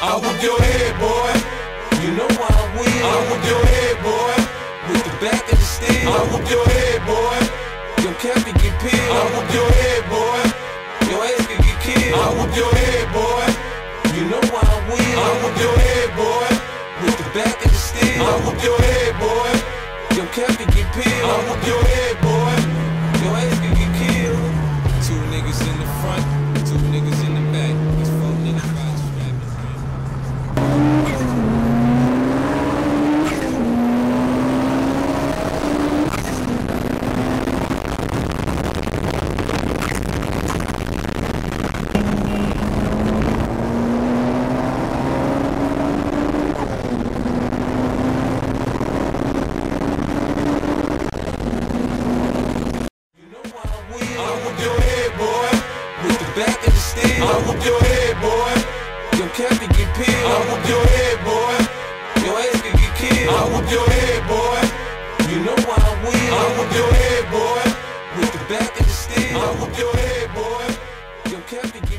I whoop your head, boy. You know why I win. I whoop your head, boy. With the back of the steel. I whoop your head, boy. Your cap can get peeled. I whoop your head, boy. Your ass can get killed. I whoop your head, boy. You know why I win. I whoop your head, boy. With the back of the steel. I whoop your head, boy. Your cap can get peeled. I whoop your head, back of the steel. I'll whoop your head, boy. Your cap can get peeled. I'll whoop your head, boy. Your ass can get killed. I whoop your head, boy. You know why I win. I whoop your head, boy. With the back of the steel. I whoop your head, boy. Your cap can